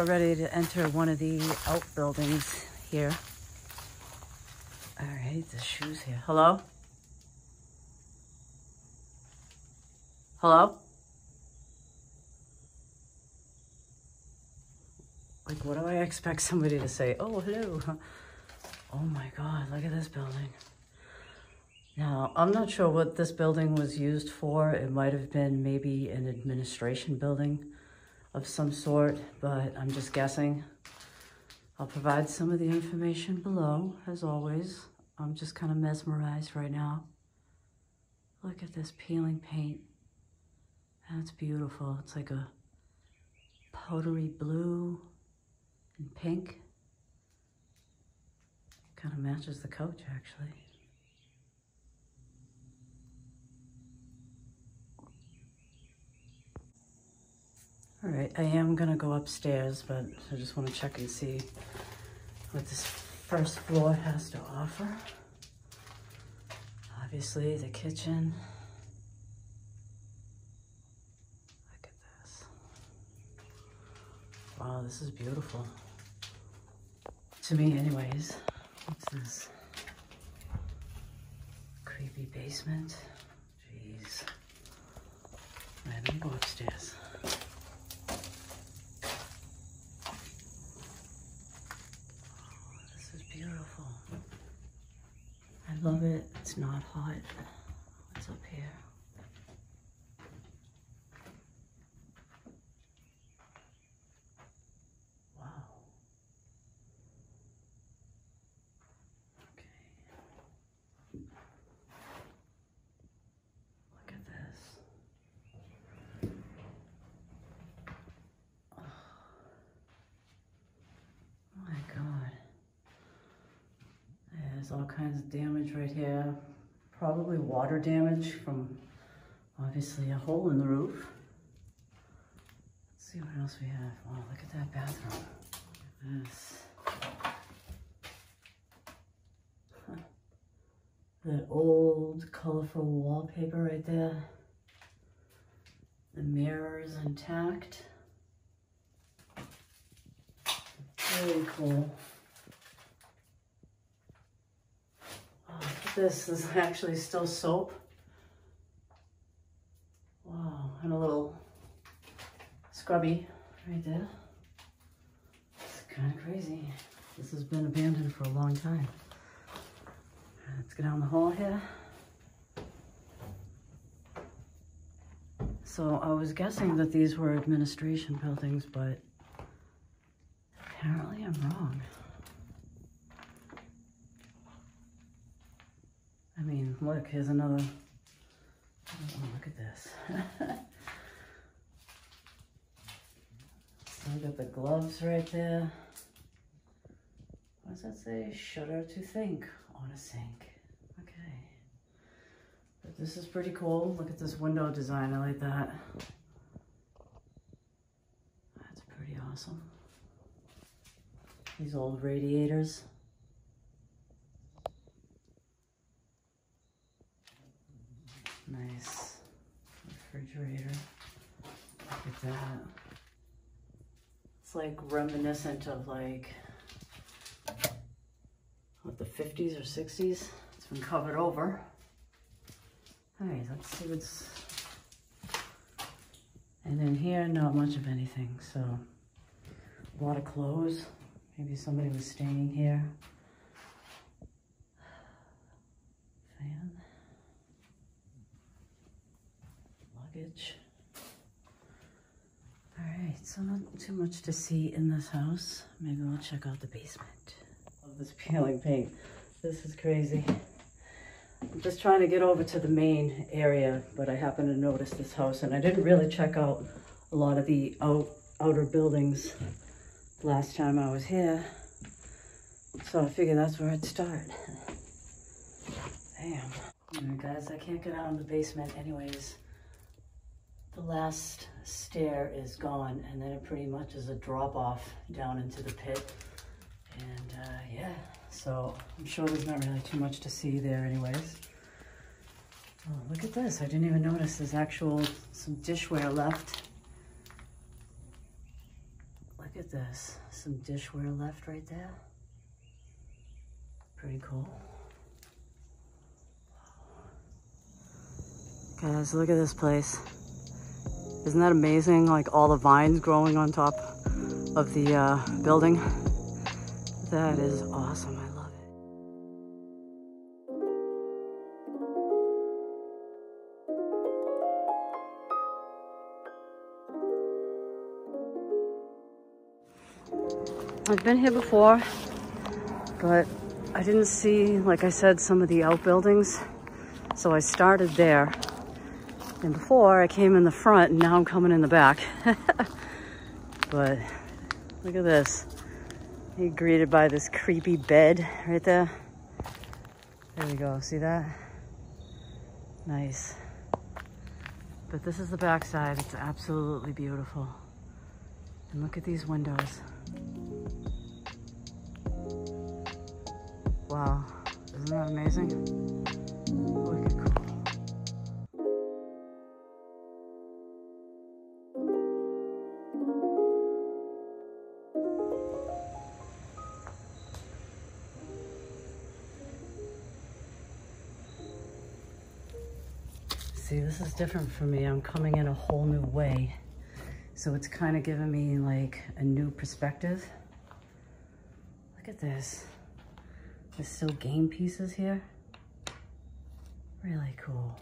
about ready to enter one of the outbuildings here. All right, the shoes here. Hello? Hello? Like, what do I expect somebody to say? Oh, hello. Oh my God, look at this building. Now, I'm not sure what this building was used for. It might have been maybe an administration building of some sort, but I'm just guessing. I'll provide some of the information below, as always. I'm just kind of mesmerized right now. Look at this peeling paint. That's beautiful. It's like a powdery blue and pink. Kind of matches the coach, actually. All right, I am gonna go upstairs, but I just wanna check and see what this first floor has to offer. Obviously, the kitchen. Look at this. Wow, this is beautiful. To me, anyways. What's this? Creepy basement. Jeez. Let me go upstairs. beautiful. I love it. It's not hot. What's up here? Wow. Okay. Look at this. Oh my God. There's all kinds of damage right here. Probably water damage from obviously a hole in the roof. Let's see what else we have. Oh, look at that bathroom. Look at this. That old colorful wallpaper right there. The mirror is intact. Very cool. This. Is actually still soap. Wow, and a little scrubby right there. It's kind of crazy. This has been abandoned for a long time. Let's go down the hall here. So I was guessing that these were administration buildings, but apparently I'm wrong. I mean, look, here's another, oh, look at this. look got the gloves right there. What does that say? Shudder to think on a sink. Okay. But this is pretty cool. Look at this window design. I like that. That's pretty awesome. These old radiators. Nice refrigerator. Look at that. It's like reminiscent of like, what, the 50s or 60s? It's been covered over. All right, let's see what's, and then here, not much of anything. So a lot of clothes. Maybe somebody was staying here. All right, so not too much to see in this house. Maybe we'll check out the basement. Love this peeling paint. This is crazy. I'm just trying to get over to the main area, but I happened to notice this house and I didn't really check out a lot of the out, outer buildings last time I was here. So I figured that's where I'd start. Damn. All right, guys, I can't get out in the basement anyways the last stair is gone and then it pretty much is a drop off down into the pit. And uh, yeah, so I'm sure there's not really too much to see there anyways. Oh, look at this. I didn't even notice there's actual, some dishware left. Look at this. Some dishware left right there. Pretty cool. Guys, look at this place. Isn't that amazing? Like all the vines growing on top of the uh, building. That is awesome. I love it. I've been here before, but I didn't see, like I said, some of the outbuildings. So I started there. And before I came in the front and now I'm coming in the back. but look at this. You're greeted by this creepy bed right there. There we go, see that? Nice. But this is the backside. It's absolutely beautiful. And look at these windows. Wow, isn't that amazing? See, this is different for me. I'm coming in a whole new way. So it's kind of giving me like a new perspective. Look at this. There's still game pieces here. Really cool.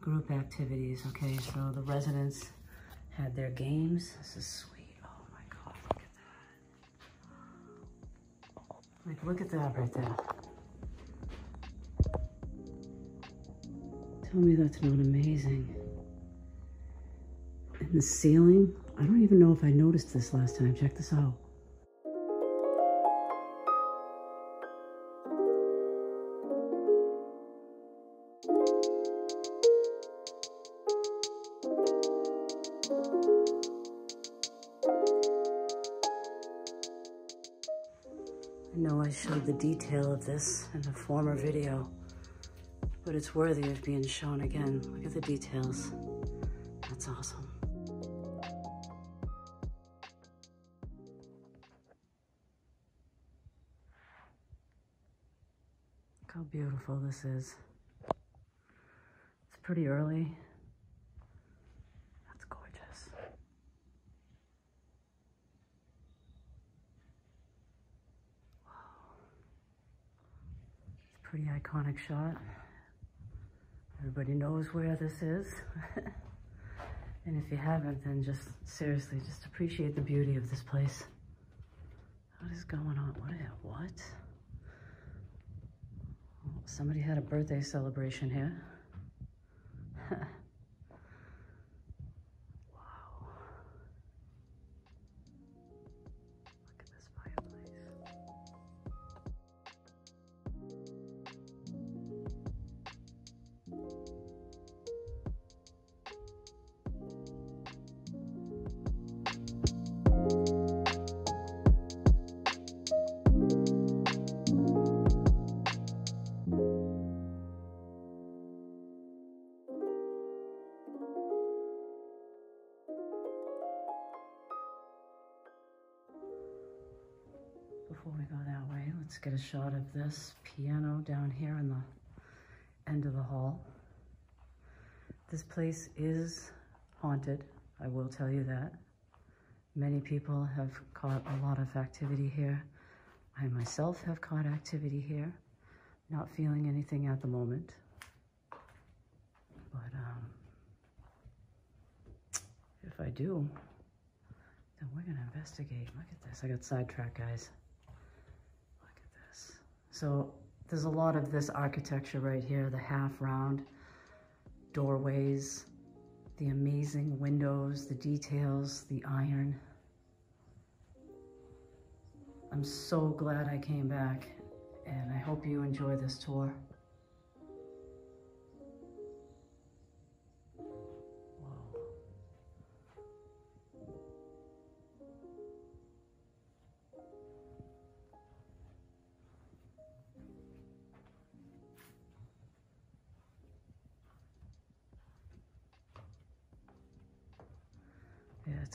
Group activities, okay, so the residents had their games. This is sweet. Like, look at that right there. Tell me that's not amazing. And the ceiling, I don't even know if I noticed this last time. Check this out. I showed the detail of this in a former video, but it's worthy of being shown again. Look at the details. That's awesome. Look how beautiful this is. It's pretty early. That's gorgeous. It's a pretty iconic shot. Everybody knows where this is. and if you haven't, then just seriously, just appreciate the beauty of this place. What is going on? What? What? Somebody had a birthday celebration here. Get a shot of this piano down here in the end of the hall. This place is haunted, I will tell you that. Many people have caught a lot of activity here. I myself have caught activity here. Not feeling anything at the moment. But um, if I do, then we're gonna investigate. Look at this. I got sidetracked, guys. So there's a lot of this architecture right here, the half round doorways, the amazing windows, the details, the iron. I'm so glad I came back and I hope you enjoy this tour.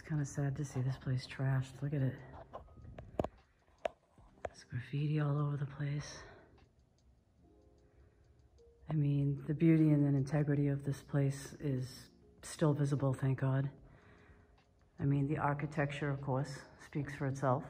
Kind of sad to see this place trashed. Look at it. There's graffiti all over the place. I mean, the beauty and the integrity of this place is still visible, thank God. I mean, the architecture, of course, speaks for itself.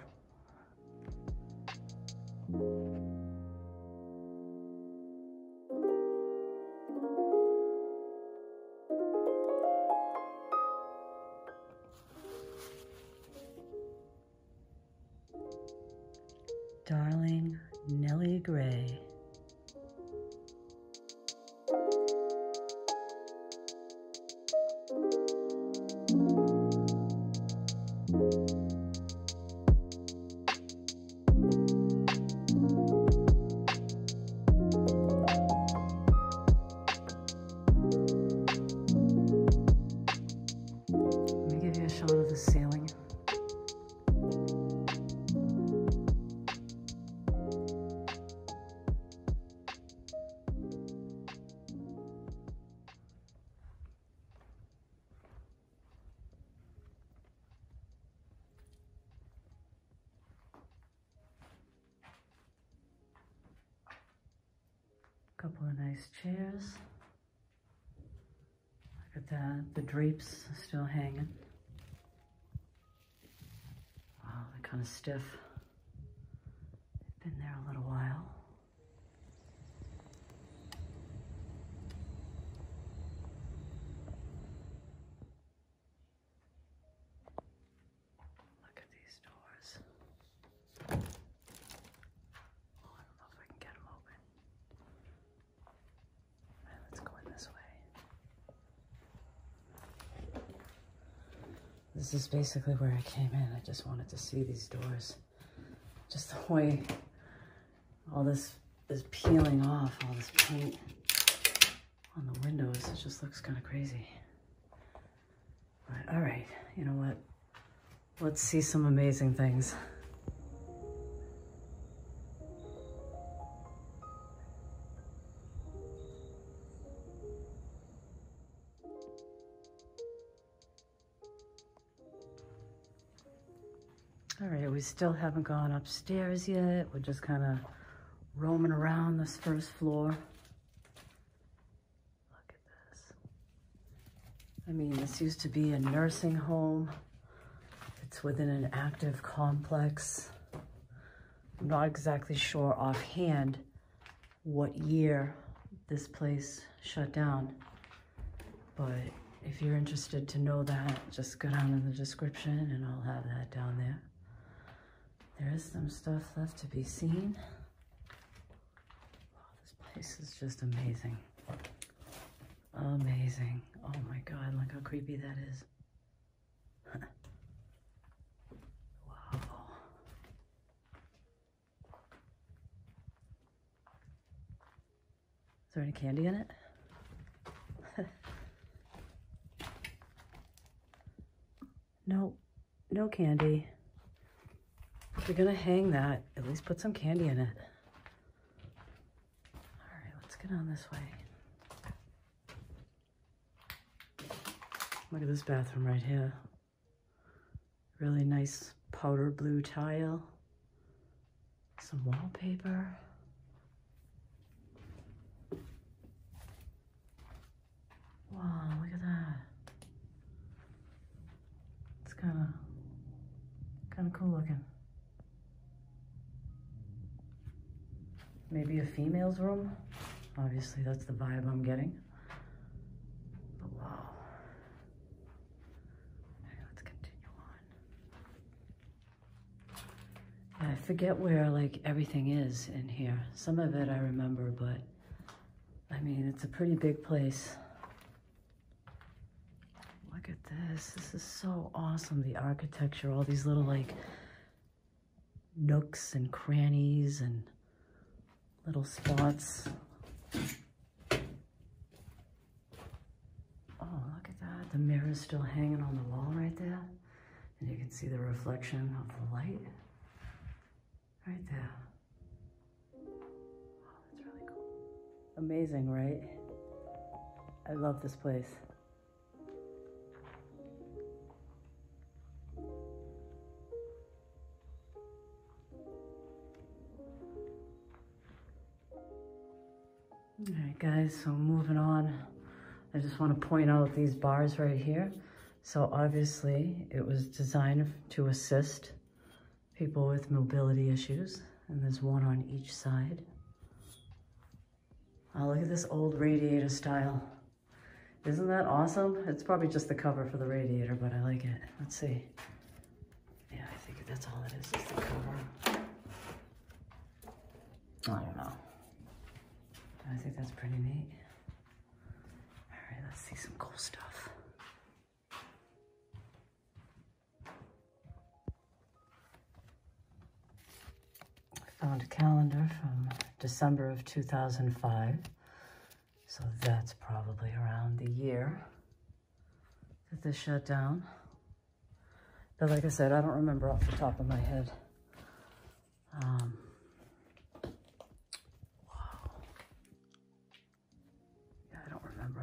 Couple of nice chairs. Look at that. The drapes still hanging. Wow, they're kind of stiff. They've been there a little while. Look at these doors. Oh, I don't know if I can get them open. Alright, let's go in this way. This is basically where I came in. I just wanted to see these doors. Just the way all this is peeling off, all this paint on the windows. It just looks kind of crazy. But all right, you know what? Let's see some amazing things. All right, we still haven't gone upstairs yet. We're just kind of roaming around this first floor. Look at this. I mean, this used to be a nursing home. It's within an active complex. I'm not exactly sure offhand what year this place shut down. But if you're interested to know that, just go down in the description and I'll have that down there. There is some stuff left to be seen. This place is just amazing. Amazing. Oh my God, look how creepy that is. wow. Is there any candy in it? no, no candy. You're gonna hang that, at least put some candy in it. All right, let's get on this way. Look at this bathroom right here. Really nice powder blue tile. Some wallpaper. Wow, look at that. It's kind of, kind of cool looking. Maybe a female's room. Obviously, that's the vibe I'm getting. But wow. Okay, let's continue on. Yeah, I forget where like everything is in here. Some of it I remember, but I mean, it's a pretty big place. Look at this. This is so awesome. The architecture, all these little like nooks and crannies and little spots. Oh, look at that. The mirror is still hanging on the wall right there. And you can see the reflection of the light right there. Oh, that's really cool. Amazing, right? I love this place. All right, guys, so moving on. I just want to point out these bars right here. So obviously it was designed to assist people with mobility issues. And there's one on each side. Oh, look at this old radiator style. Isn't that awesome? It's probably just the cover for the radiator, but I like it. Let's see. Yeah, I think that's all it is, is the cover. I don't know. I think that's pretty neat. All right, let's see some cool stuff. I found a calendar from December of 2005. So that's probably around the year that this shut down. But like I said, I don't remember off the top of my head. Um,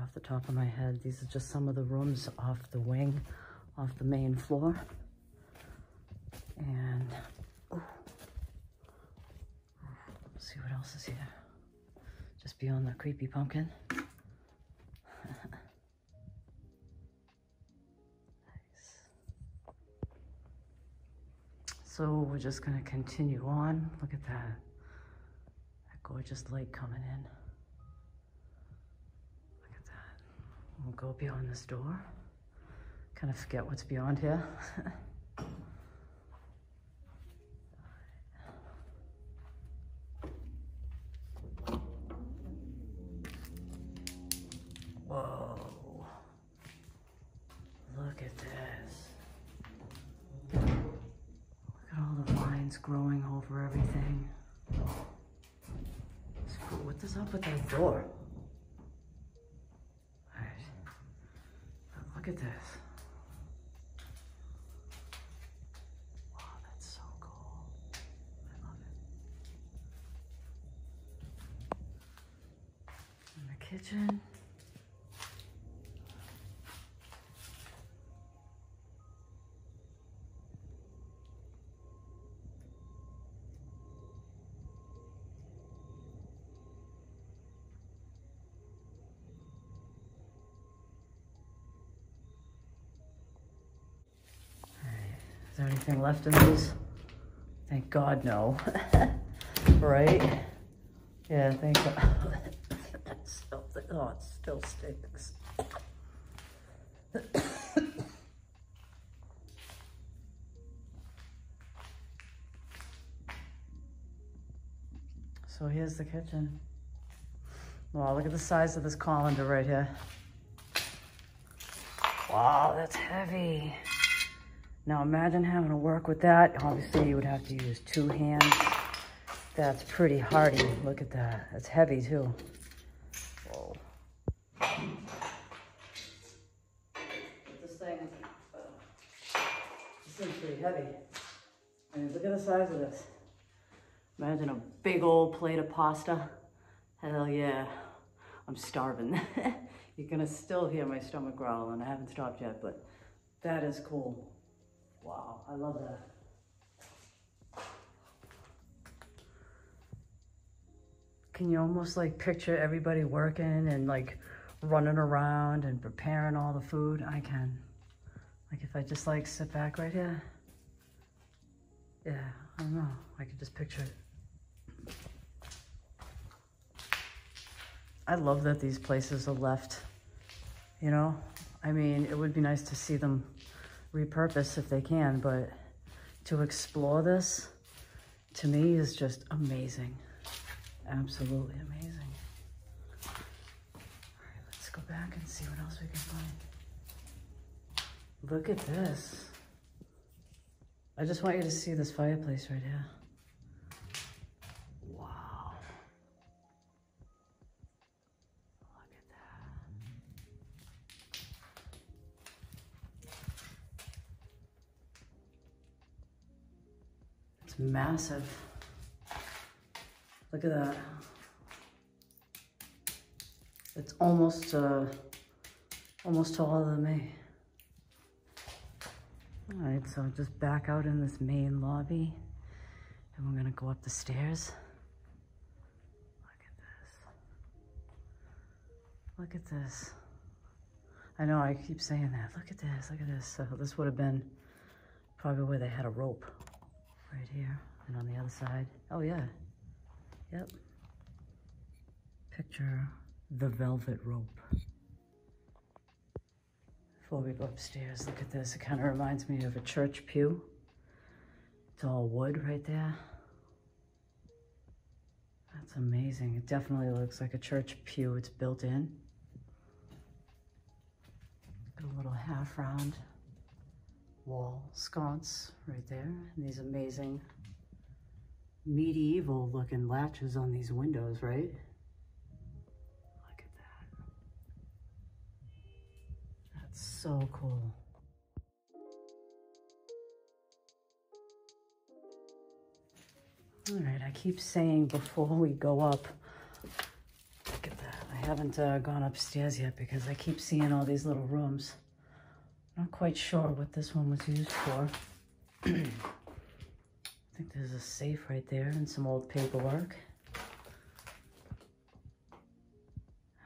off the top of my head. These are just some of the rooms off the wing, off the main floor. And, see what else is here. Just beyond the creepy pumpkin. nice. So we're just gonna continue on. Look at that. That gorgeous light coming in. Look at that. We'll go beyond this door. Kind of forget what's beyond here. there anything left in these? Thank God, no. right? Yeah, thank God. still, oh, it still stinks. so here's the kitchen. Wow, look at the size of this colander right here. Wow, that's heavy. Now imagine having to work with that. Obviously you would have to use two hands. That's pretty hardy. Look at that. That's heavy too. This thing, uh, pretty heavy. I mean, look at the size of this. Imagine a big old plate of pasta. Hell yeah. I'm starving. You're gonna still hear my stomach growling. I haven't stopped yet, but that is cool. Wow, I love that. Can you almost like picture everybody working and like running around and preparing all the food? I can. Like if I just like sit back right here. Yeah, I don't know. I can just picture it. I love that these places are left, you know? I mean, it would be nice to see them repurpose if they can, but to explore this, to me, is just amazing. Absolutely amazing. All right, let's go back and see what else we can find. Look at this. I just want you to see this fireplace right here. It's massive. Look at that. It's almost, uh, almost taller than me. All right, so just back out in this main lobby and we're gonna go up the stairs. Look at this. Look at this. I know I keep saying that. Look at this, look at this. So this would have been probably where they had a rope right here and on the other side. Oh yeah, yep. Picture the velvet rope. Before we go upstairs, look at this. It kind of reminds me of a church pew. It's all wood right there. That's amazing. It definitely looks like a church pew. It's built in. A little half round wall sconce right there. And these amazing medieval looking latches on these windows, right? Look at that. That's so cool. All right, I keep saying before we go up, look at that. I haven't uh, gone upstairs yet because I keep seeing all these little rooms. Not quite sure what this one was used for. I think there's a safe right there and some old paperwork.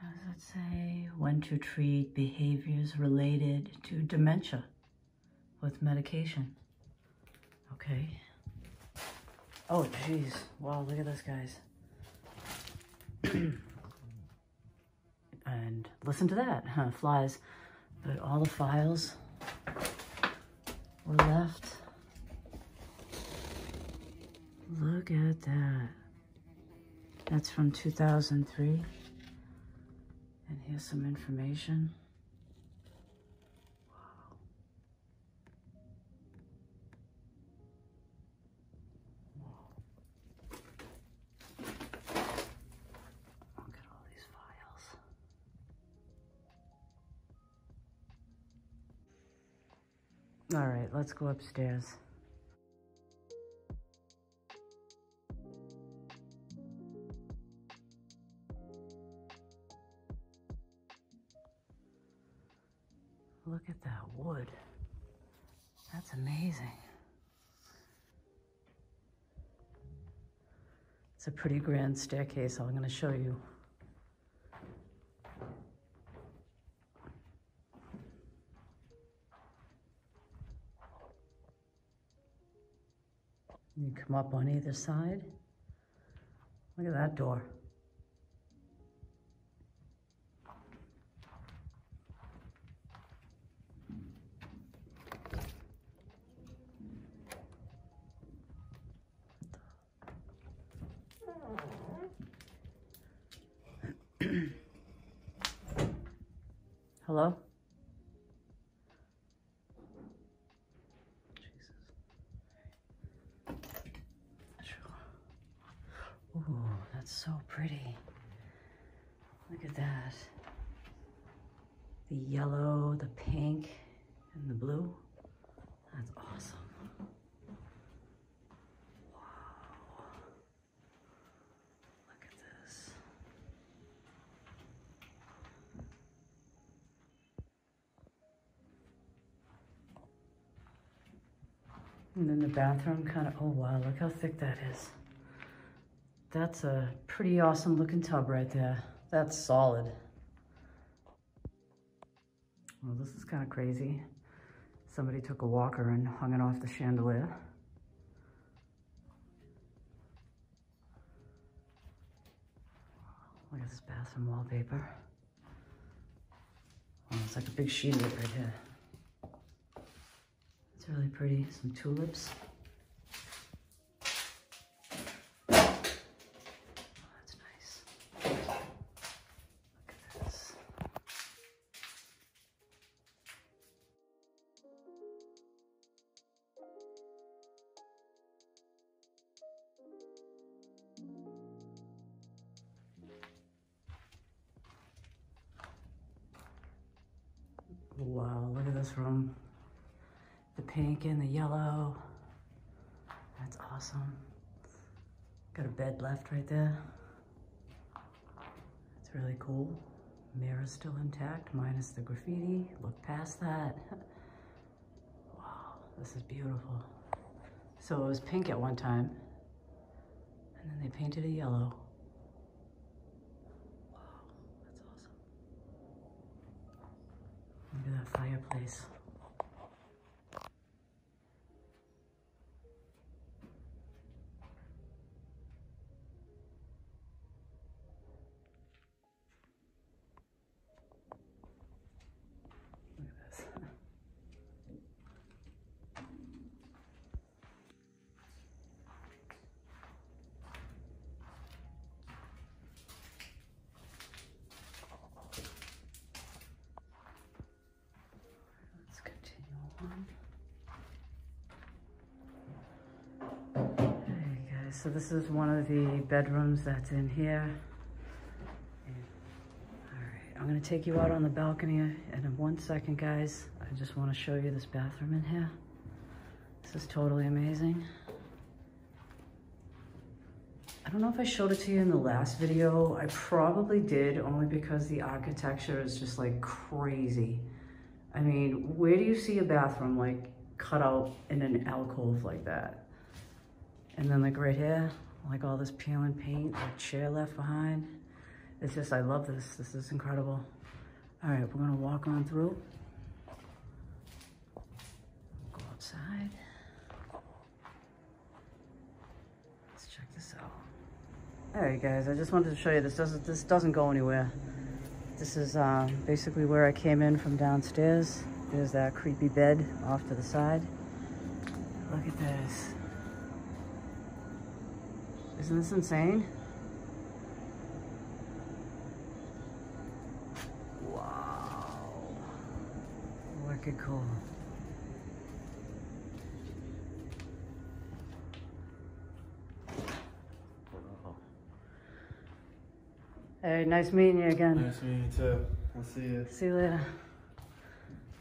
How does that say? When to treat behaviors related to dementia with medication. Okay. Oh, jeez. Wow, look at this, guys. and listen to that, huh? Flies. But all the files were left. Look at that. That's from 2003. And here's some information. Let's go upstairs. Look at that wood. That's amazing. It's a pretty grand staircase. I'm going to show you. You come up on either side. Look at that door. Hello? Jesus. Ooh, that's so pretty. Look at that. The yellow, the pink, and the blue. That's awesome. Wow. Look at this. And then the bathroom kind of, oh wow, look how thick that is. That's a pretty awesome looking tub right there. That's solid. Well, this is kind of crazy. Somebody took a walker and hung it off the chandelier. Look at this bathroom wallpaper. Oh, it's like a big sheet of it right here. It's really pretty. Some tulips. The pink and the yellow. That's awesome. Got a bed left right there. It's really cool. Mirror's still intact, minus the graffiti. Look past that. Wow, this is beautiful. So it was pink at one time, and then they painted it yellow. Wow, that's awesome. Look at that fireplace. Look at this. Let's continue on. Hey so this is one of the bedrooms that's in here. All right, I'm gonna take you out on the balcony and in one second, guys, I just wanna show you this bathroom in here. This is totally amazing. I don't know if I showed it to you in the last video. I probably did, only because the architecture is just like crazy. I mean, where do you see a bathroom like cut out in an alcove like that? And then like right here, like all this peeling paint, like chair left behind. It's just, I love this. This is incredible. All right, we're gonna walk on through. Go outside. Let's check this out. All right, guys, I just wanted to show you this. Doesn't this doesn't go anywhere. This is uh, basically where I came in from downstairs. There's that creepy bed off to the side. Look at this. Isn't this insane? Wow. Wicked cool. Hey, nice meeting you again. Nice meeting you too. I'll see you. See you later.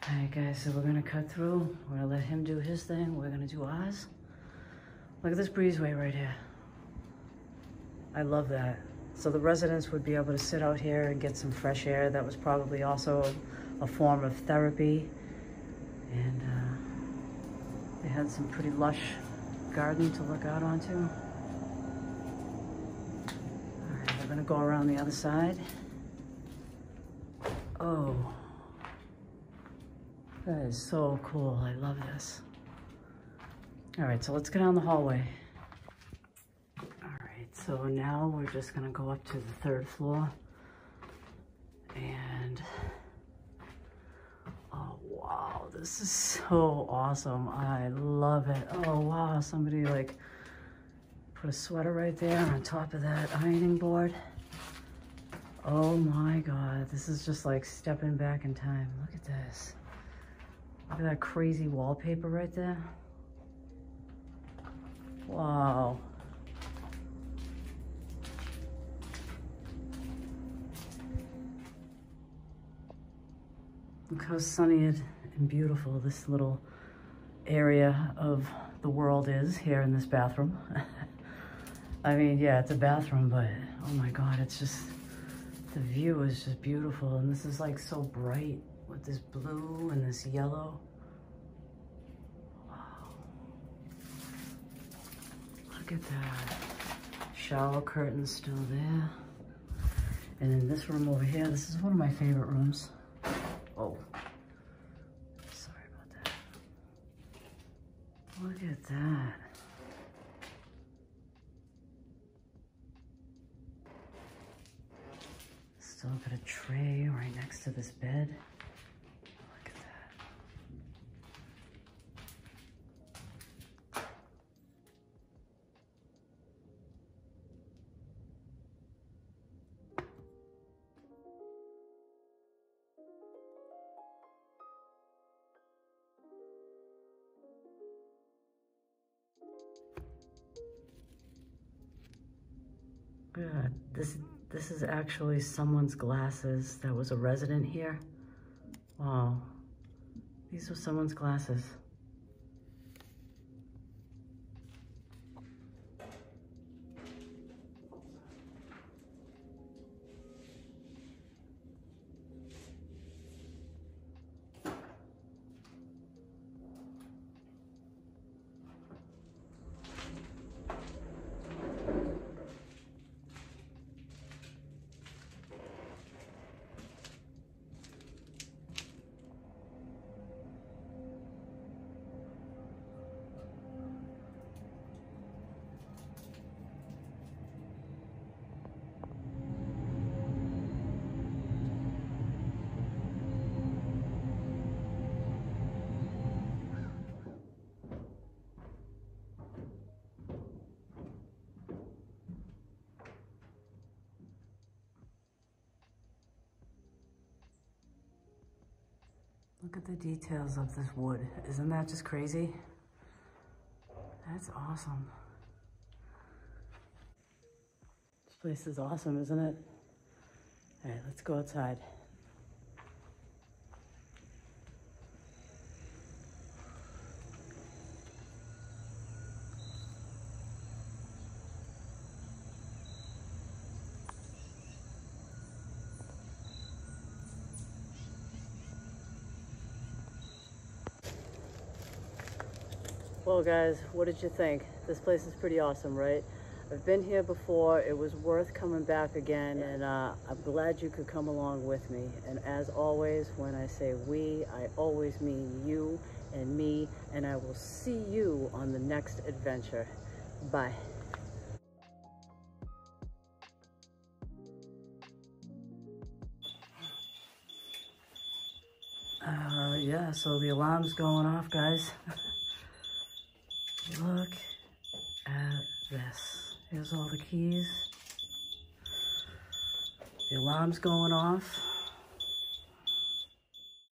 All right, guys, so we're gonna cut through. We're gonna let him do his thing. We're gonna do ours. Look at this breezeway right here. I love that. So the residents would be able to sit out here and get some fresh air. That was probably also a form of therapy. And uh, they had some pretty lush garden to look out onto. All right, we're gonna go around the other side. Oh, that is so cool. I love this. All right, so let's get on the hallway. So now we're just gonna go up to the third floor. And, oh wow, this is so awesome. I love it. Oh wow, somebody like put a sweater right there on top of that ironing board. Oh my God, this is just like stepping back in time. Look at this. Look at that crazy wallpaper right there. Wow. Look how sunny and beautiful this little area of the world is here in this bathroom. I mean, yeah, it's a bathroom, but oh my God, it's just, the view is just beautiful. And this is like so bright with this blue and this yellow. Wow. Look at that. Shower curtains still there. And in this room over here, this is one of my favorite rooms. Oh, sorry about that. Look at that. Still got a tray right next to this bed. Is actually someone's glasses that was a resident here. Wow. These were someone's glasses. Look at the details of this wood. Isn't that just crazy? That's awesome. This place is awesome, isn't it? All right, let's go outside. Guys, what did you think? This place is pretty awesome, right? I've been here before. It was worth coming back again, and uh, I'm glad you could come along with me. And as always, when I say we, I always mean you and me, and I will see you on the next adventure. Bye. Uh, yeah, so the alarm's going off, guys. Look at this. Here's all the keys. The alarm's going off.